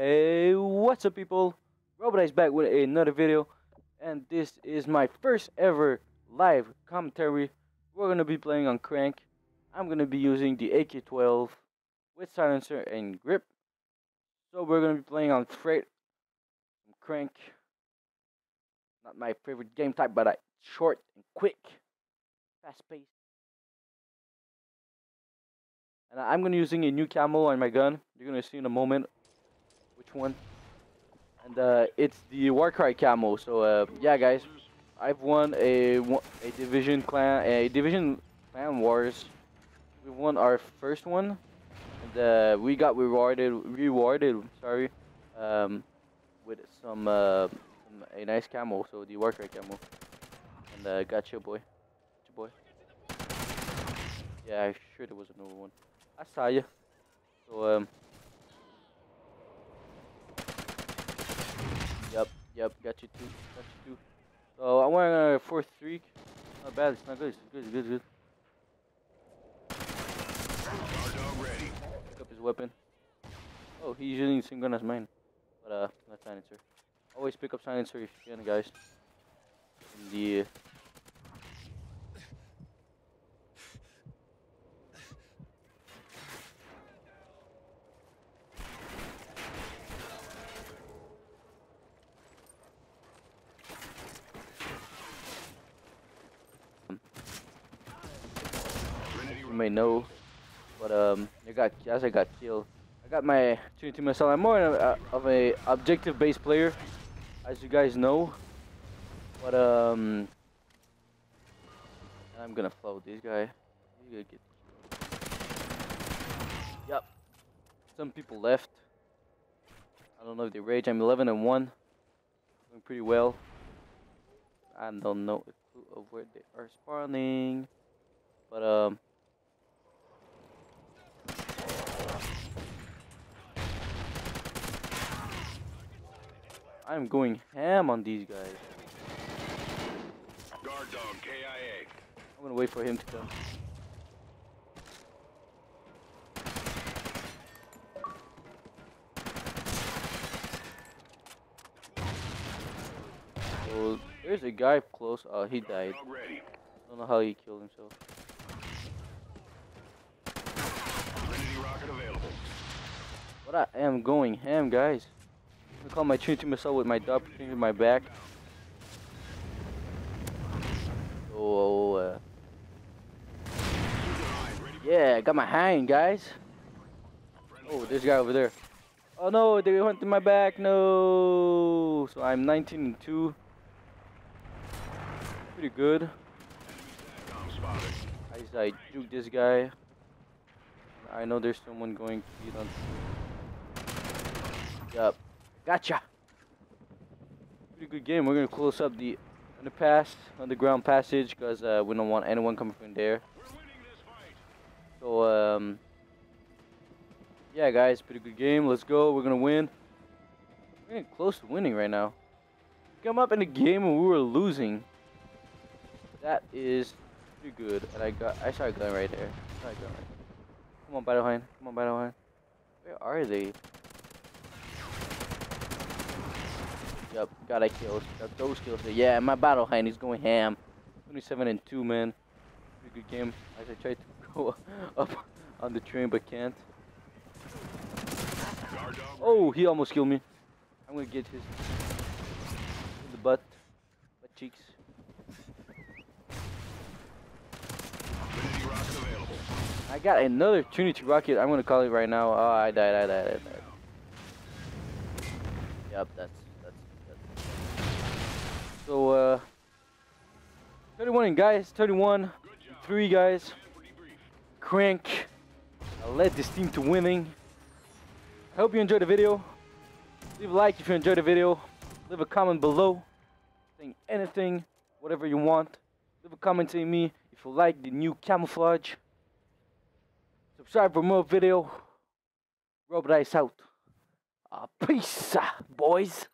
Hey, what's up people? Robydice back with another video and this is my first ever live commentary. We're gonna be playing on Crank. I'm gonna be using the AK-12 with silencer and grip. So we're gonna be playing on Freight Crank. Not my favorite game type, but I short and quick, fast paced. And I'm gonna using a new camo on my gun. You're gonna see in a moment which one. And uh, it's the Warcry camo. So uh, yeah, guys, I've won a a division clan a division clan wars. We won our first one, and uh, we got rewarded rewarded. Sorry, um, with some, uh, some a nice camo. So the Warcry camo. And uh, got you, boy. You, boy. Yeah, I sure there was another one. I saw you. So um. Yep, got you too, got you too. So I'm wearing a fourth streak. Not bad, it's not good, it's good, it's good, it's good. Pick up his weapon. Oh, he's using the same gun as mine. But uh, not silencer. Always pick up silencer if you can, guys. In the may know. But um, I got as I got killed. I got my opportunity myself. I'm more of a, a objective-based player, as you guys know. But um, I'm gonna follow this guy. Yep. Some people left. I don't know if they rage. I'm 11 and one. Doing pretty well. I don't know a clue of where they are spawning. But um. I'm going ham on these guys. Guard dog, KIA. I'm gonna wait for him to come. So there's a guy close. Oh, he died. Don't know how he killed himself. Rocket available. But I am going ham, guys. I call my Trinity missile with my dub in my back. Oh, uh, yeah, I got my hang, guys. Oh, this guy over there. Oh no, they went to my back. No. So I'm 19 and 2. Pretty good. I just I juke this guy. I know there's someone going to beat on. Yup. Gotcha. Pretty good game. We're gonna close up the underpass, underground passage, because uh, we don't want anyone coming from there. So um, yeah, guys, pretty good game. Let's go. We're gonna win. We're getting close to winning right now. Come up in the game and we were losing. That is pretty good. And I got, I saw a gun right there. I saw a gun right there. Come on, Battle Hind. Come on, Battle Hind. Where are they? Yep, got I kills. Got those kills. Yeah, my Battle Hind is going ham. 27 and 2, man. Pretty good game. As I tried to go up on the train but can't. Oh, he almost killed me. I'm gonna get his in the butt, butt cheeks. I got another Trinity rocket. I'm gonna call it right now. Oh, I died. I died. I died. Yep, that's. So uh, 31 guys. 31, three guys. Crank. I led this team to winning. I hope you enjoyed the video. Leave a like if you enjoyed the video. Leave a comment below saying anything, whatever you want. Leave a comment saying me if you like the new camouflage. Subscribe for more video. Robydice out. Uh, peace, uh, boys.